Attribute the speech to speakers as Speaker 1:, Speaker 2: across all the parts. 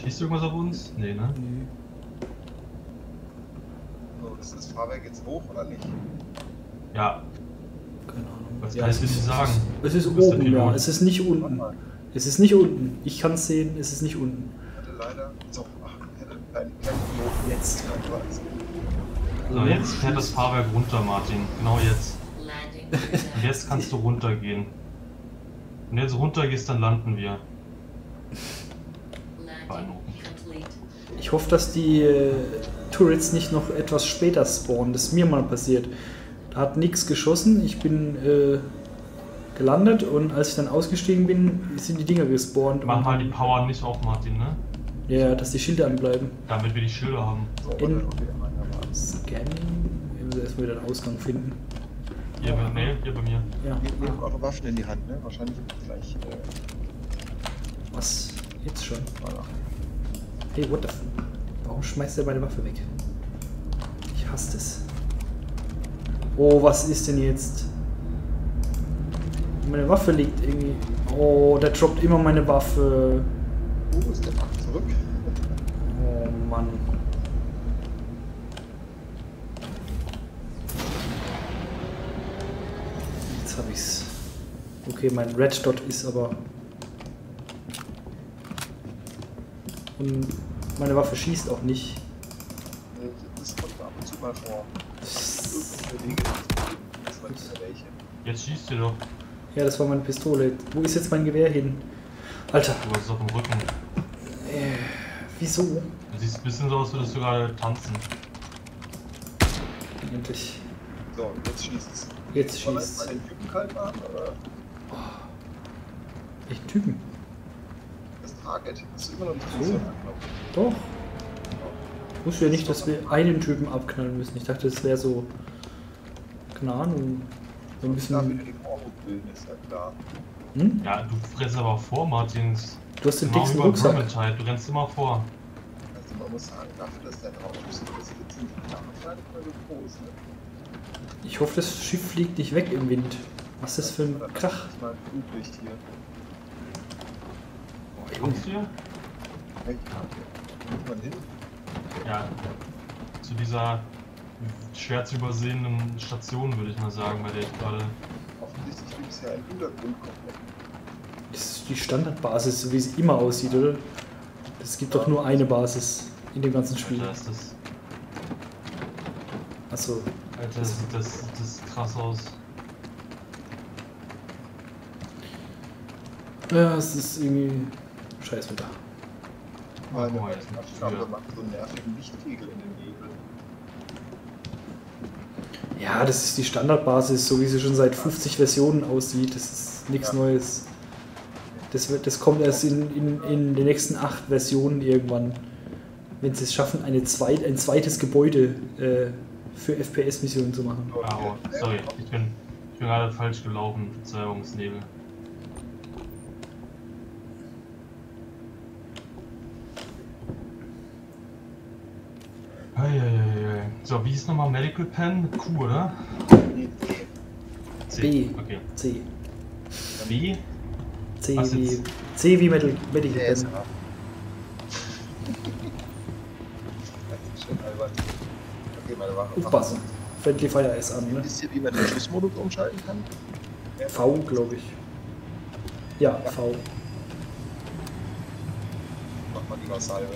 Speaker 1: Schießt irgendwas auf uns? Nee, ne?
Speaker 2: Nee.
Speaker 3: So, ist das Fahrwerk jetzt hoch oder nicht?
Speaker 1: Ja,
Speaker 2: Keine Ahnung.
Speaker 1: was
Speaker 2: Ja,
Speaker 1: kann ich
Speaker 2: es
Speaker 1: dir sagen?
Speaker 2: Es ist oben, ja.
Speaker 1: Pilot.
Speaker 2: Es ist nicht unten. Es ist nicht unten. Ich kann es sehen, es ist nicht unten.
Speaker 3: Hatte leider. So, ach, hätte kein Piloten jetzt.
Speaker 1: So, jetzt fährt das Fahrwerk runter, Martin. Genau jetzt. Und jetzt kannst du runtergehen. Wenn du jetzt runtergehst, dann landen wir.
Speaker 2: Ich hoffe, dass die äh, Turrets nicht noch etwas später spawnen. Das ist mir mal passiert. Da hat nichts geschossen. Ich bin äh, gelandet und als ich dann ausgestiegen bin, sind die Dinger gespawnt.
Speaker 1: Mach mal die Power nicht auf, Martin, ne?
Speaker 2: Ja, dass die Schilder anbleiben.
Speaker 1: Damit wir die Schilder haben.
Speaker 3: So,
Speaker 2: In-. Scannen. Wir müssen erstmal wieder einen Ausgang finden.
Speaker 1: Hier bei, nee, hier bei mir.
Speaker 2: Ja.
Speaker 3: Nehmt nehmt eure Waffen in die Hand, ne? Wahrscheinlich gleich. Äh,
Speaker 2: Was? Jetzt schon? Hey, what the f Warum schmeißt er meine Waffe weg? Ich hasse das. Oh, was ist denn jetzt? Meine Waffe liegt irgendwie. Oh, der droppt immer meine Waffe.
Speaker 3: Oh, ist der Bug zurück?
Speaker 2: Oh Mann. Jetzt hab ich's. Okay, mein Red Dot ist aber. Und meine Waffe schießt auch nicht.
Speaker 3: Das kommt ab und zu mal vor. Irgendwelche Wege. Das war nicht mehr welche.
Speaker 1: Jetzt schießt ihr doch.
Speaker 2: Ja, das war meine Pistole. Wo ist jetzt mein Gewehr hin? Alter,
Speaker 1: Du hast es auf dem Rücken.
Speaker 2: äh, wieso?
Speaker 1: Du siehst ein bisschen so aus, als würdest du gerade tanzen.
Speaker 2: Endlich.
Speaker 3: So, jetzt schießt es.
Speaker 2: Jetzt schießt.
Speaker 3: mal den Typen kalt machen oder
Speaker 2: Echt Typen.
Speaker 3: Das Target? Hast du immer noch nicht
Speaker 2: So. Doch. Ich wusste ja nicht, dass wir einen Typen abknallen müssen. Ich dachte, das wäre so. Keine Ahnung. So ein
Speaker 3: wenn
Speaker 2: bisschen.
Speaker 3: du den bilden, ist ja klar.
Speaker 2: Hm?
Speaker 1: Ja, du fressst aber vor, Martin.
Speaker 2: Du hast den
Speaker 1: Genau
Speaker 2: dicksten Rucksack.
Speaker 1: Du rennst immer vor.
Speaker 3: Also man muss sagen, dafür, dass der drauf ist, das sind die so groß. Ne?
Speaker 2: Ich hoffe, das Schiff fliegt nicht weg im Wind. Was ist das für ein Krach?
Speaker 3: Das ist mal Flutlicht hier.
Speaker 1: Kommst du hier?
Speaker 3: Guck mal hin.
Speaker 1: Ja. Zu dieser schwer zu übersehenden Station, würde ich mal sagen, bei der ich gerade.
Speaker 3: Offensichtlich gibt es ja einen Untergrund komplett.
Speaker 2: Das ist die Standardbasis, so wie sie immer aussieht, oder? Es gibt doch nur eine Basis in dem ganzen Spiel.
Speaker 1: Alter, ist das.
Speaker 2: Achso,
Speaker 1: Alter, das sieht das, sieht das krass aus.
Speaker 2: ja, es ist irgendwie scheiß Wetter.
Speaker 3: Weil
Speaker 1: Oh,
Speaker 3: oh, der macht so einen nervigen Lichtkegel in den Nebel.
Speaker 2: Ja, das ist die Standardbasis, so wie sie schon seit 50 Versionen aussieht. Das ist nichts
Speaker 3: Ja.
Speaker 2: Neues. Das, wird, das kommt erst in, in, in den nächsten acht Versionen irgendwann. Wenn sie es schaffen, eine zweit, ein zweites Gebäude äh, für FPS-Missionen zu machen.
Speaker 3: Der-
Speaker 1: sorry, ich bin, ich bin gerade falsch gelaufen. Verzeihungsnebel. Eieieiei. So, wie hieß nochmal Medical Pen? Mit Q, oder? C.
Speaker 2: B.
Speaker 1: Okay.
Speaker 2: C.
Speaker 1: B?
Speaker 2: C
Speaker 1: Was
Speaker 2: wie,
Speaker 1: jetzt?
Speaker 2: C wie Medical, Medical
Speaker 3: ist
Speaker 2: Pen.
Speaker 3: ist.
Speaker 2: Aufpassen. Friendly Fire ist an, ne?
Speaker 3: Wisst ihr, wie man den Schussmodus umschalten kann?
Speaker 2: V, glaube ich. Ja, V.
Speaker 3: Mach mal lieber Salve.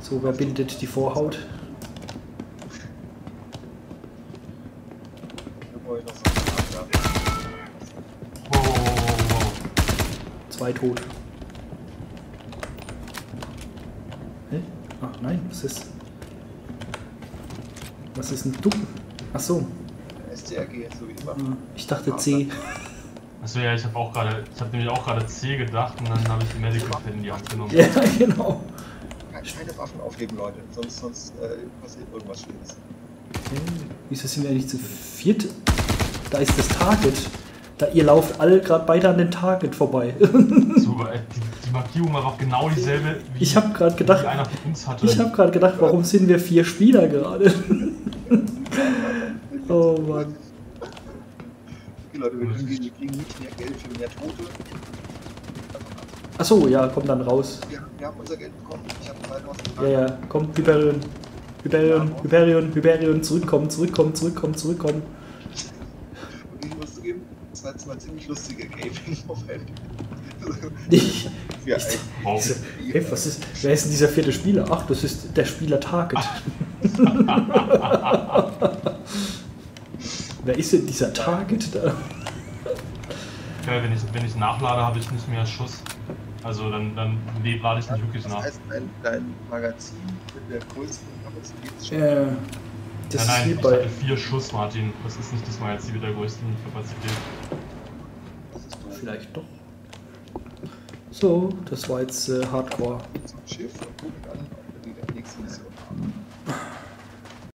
Speaker 2: So, wer bildet die Vorhaut?
Speaker 3: Bevor ich noch so einen Tag
Speaker 1: Wow, wow, wow, wow.
Speaker 2: Zwei tot. Hä? Ach nein, was ist. Was ist ein Du? Ach so.
Speaker 3: STRG, so wie immer.
Speaker 2: ah, ich dachte C.
Speaker 1: Achso, ja, ich habe auch gerade, ich habe nämlich auch gerade C gedacht und dann habe ich die Medical Pen in die Hand genommen.
Speaker 2: Ja, genau.
Speaker 3: Keine Waffen aufheben, Leute, sonst, sonst äh, passiert irgendwas Schlimmes.
Speaker 2: Okay. Wieso sind wir eigentlich zu viert? Da ist das Target. Da ihr lauft alle gerade beide an den Target vorbei.
Speaker 1: Super, ey, die, die Markierung war auch genau dieselbe, wie,
Speaker 2: Ich habe gerade
Speaker 1: die
Speaker 2: gedacht,
Speaker 1: einer von uns hatte.
Speaker 2: ich habe gerade gedacht, warum sind wir vier Spieler gerade? Oh Mann.
Speaker 3: Die Leute, wir kriegen nicht mehr Geld für mehr Tote.
Speaker 2: Achso, ja, komm dann raus.
Speaker 3: Wir, wir haben unser Geld bekommen. Ich habe 3000
Speaker 2: Ja, ja, komm, Hyperion. Hyperion, Hyperion, Hyperion, zurückkommen, zurückkommen, zurückkommen, zurückkommen.
Speaker 3: Und ich muss zugeben, das war jetzt mal ziemlich lustiger Gaming-Moment.
Speaker 2: Ich,
Speaker 3: Ja,
Speaker 2: ich, hey, was ist, wer ist denn dieser vierte Spieler? Ach, das ist der Spieler Target. wer ist denn dieser Target da?
Speaker 1: Okay, wenn ich, wenn ich nachlade, habe ich nicht mehr Schuss. Also dann, dann nee, lade ich nicht wirklich
Speaker 3: Das
Speaker 1: nach.
Speaker 3: heißt, dein, dein Magazin mit der größten Kapazität.
Speaker 2: Äh, das
Speaker 1: nein, nein, ich
Speaker 2: bei.
Speaker 1: hatte vier Schuss, Martin. Das ist nicht das Magazin mit der größten Kapazität.
Speaker 3: Das ist doof.
Speaker 2: Vielleicht doch. So, das war jetzt äh, Hardcore.
Speaker 3: Zum Schiff und gucken dann, die nächste Mission